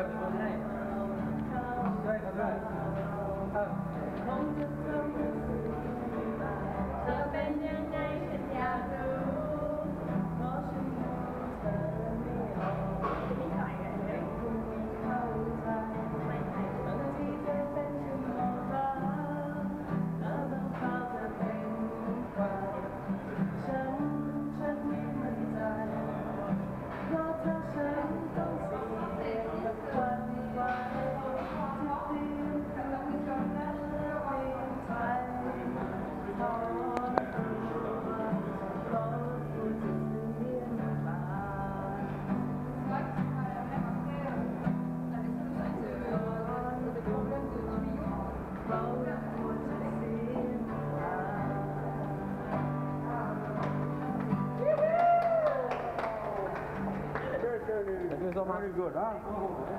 い。It is so much good, huh?